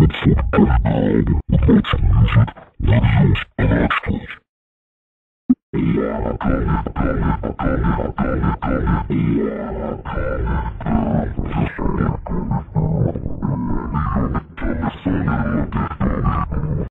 met voortdurend behaalde muziek, video's en extra's. Yeah,